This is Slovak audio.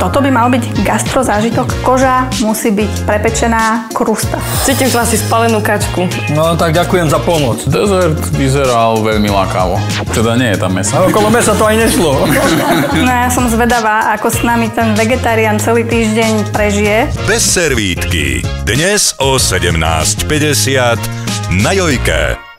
Toto by mal byť gastro zážitok. Koža musí byť prepečená krusta. Cítim tu asi spalenú kačku. No tak ďakujem za pomoc. Dezert vyzeral veľmi lákavo. Teda nie je tam mesa. No, okolo mesa to aj nešlo. no ja som zvedavá, ako s nami ten vegetarián celý týždeň prežije. Bez servítky. Dnes o 17.50 na Jojke.